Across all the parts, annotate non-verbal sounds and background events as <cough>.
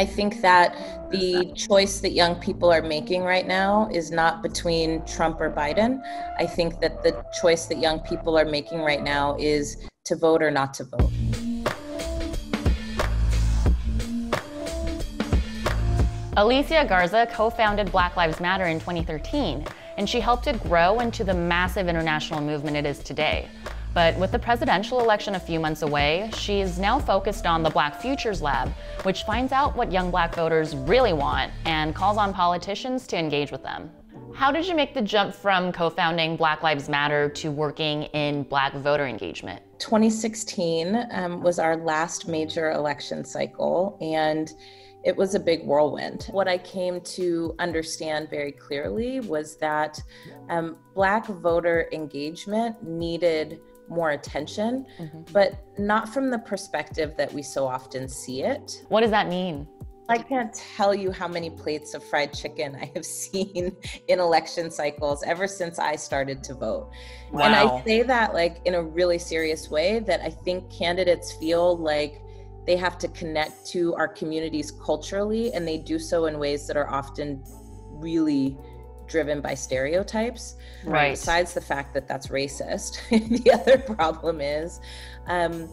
I think that the choice that young people are making right now is not between Trump or Biden. I think that the choice that young people are making right now is to vote or not to vote. Alicia Garza co founded Black Lives Matter in 2013, and she helped it grow into the massive international movement it is today. But with the presidential election a few months away, she is now focused on the Black Futures Lab, which finds out what young black voters really want and calls on politicians to engage with them. How did you make the jump from co founding Black Lives Matter to working in black voter engagement? 2016 um, was our last major election cycle, and it was a big whirlwind. What I came to understand very clearly was that um, Black voter engagement needed more attention, mm-hmm. but not from the perspective that we so often see it. What does that mean? I can't tell you how many plates of fried chicken I have <laughs> seen in election cycles ever since I started to vote. Wow. And I say that like in a really serious way that I think candidates feel like they have to connect to our communities culturally and they do so in ways that are often really driven by stereotypes. Right. Besides the fact that that's racist, <laughs> the other problem is, um,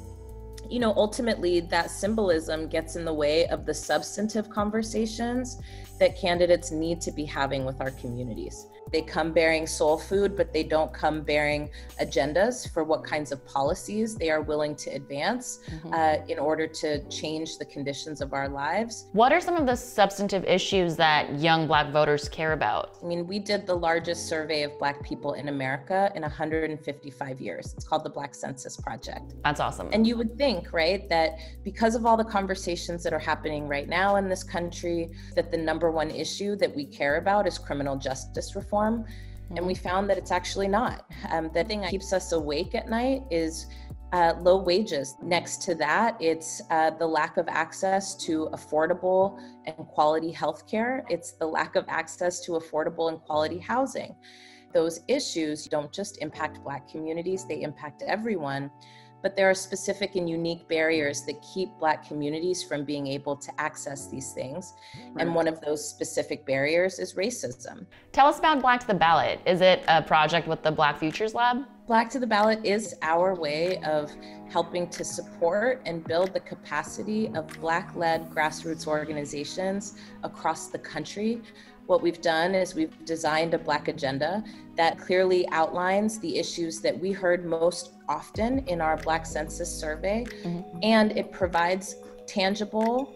you know, ultimately that symbolism gets in the way of the substantive conversations that candidates need to be having with our communities. They come bearing soul food, but they don't come bearing agendas for what kinds of policies they are willing to advance mm-hmm. uh, in order to change the conditions of our lives. What are some of the substantive issues that young Black voters care about? I mean, we did the largest survey of Black people in America in 155 years. It's called the Black Census Project. That's awesome. And you would think, right, that because of all the conversations that are happening right now in this country, that the number one issue that we care about is criminal justice reform. Mm-hmm. And we mm-hmm. found that it's actually not. Um, the thing that keeps us awake at night is uh, low wages. Next to that, it's uh, the lack of access to affordable and quality healthcare. It's the lack of access to affordable and quality housing. Those issues don't just impact Black communities, they impact everyone but there are specific and unique barriers that keep Black communities from being able to access these things. Right. And one of those specific barriers is racism. Tell us about Black to the Ballot. Is it a project with the Black Futures Lab? Black to the Ballot is our way of helping to support and build the capacity of Black led grassroots organizations across the country what we've done is we've designed a Black agenda that clearly outlines the issues that we heard most often in our Black Census survey, mm-hmm. and it provides tangible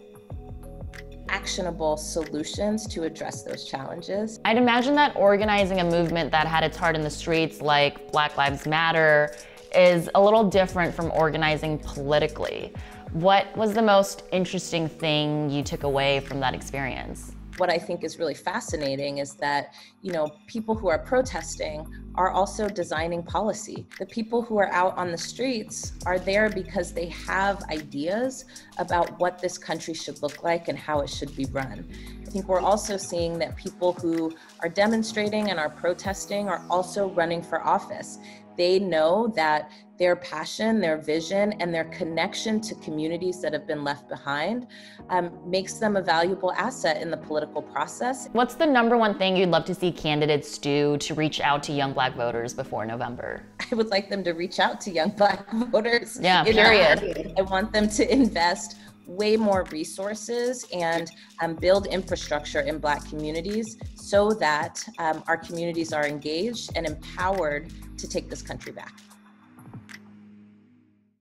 actionable solutions to address those challenges. I'd imagine that organizing a movement that had its heart in the streets, like Black Lives Matter, is a little different from organizing politically. What was the most interesting thing you took away from that experience? What I think is really fascinating is that, you know, people who are protesting are also designing policy. The people who are out on the streets are there because they have ideas about what this country should look like and how it should be run. I think we're also seeing that people who are demonstrating and are protesting are also running for office they know that their passion, their vision, and their connection to communities that have been left behind um, makes them a valuable asset in the political process. What's the number one thing you'd love to see candidates do to reach out to young Black voters before November? <laughs> I would like them to reach out to young Black <laughs> voters. Yeah, period. I want them to invest way more resources and um, build infrastructure in Black communities so that um, our communities are engaged and empowered to take this country back.